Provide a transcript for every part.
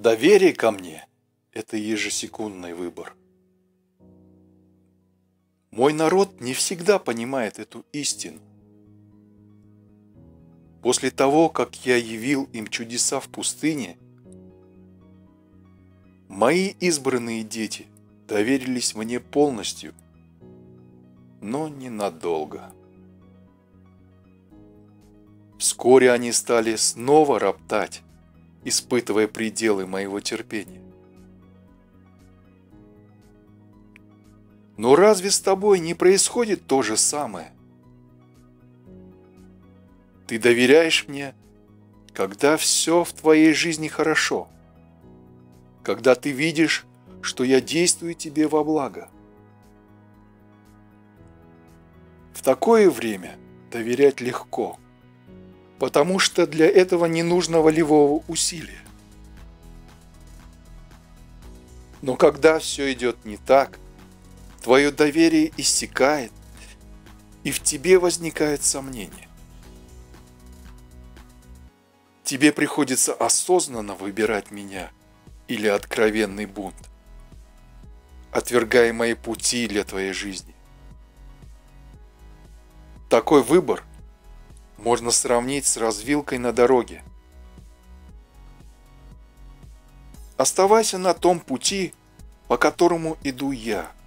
Доверие ко мне – это ежесекундный выбор. Мой народ не всегда понимает эту истину. После того, как я явил им чудеса в пустыне, мои избранные дети доверились мне полностью, но ненадолго. Вскоре они стали снова роптать, испытывая пределы моего терпения. Но разве с тобой не происходит то же самое? Ты доверяешь мне, когда все в твоей жизни хорошо, когда ты видишь, что я действую тебе во благо. В такое время доверять легко, потому что для этого не нужно волевого усилия. Но когда все идет не так – твое доверие иссякает, и в тебе возникает сомнение. Тебе приходится осознанно выбирать меня или откровенный бунт, отвергая мои пути для твоей жизни. Такой выбор можно сравнить с развилкой на дороге. Оставайся на том пути, по которому иду я –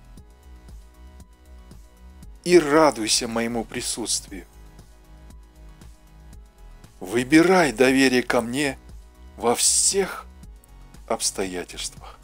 и радуйся моему присутствию. Выбирай доверие ко мне во всех обстоятельствах.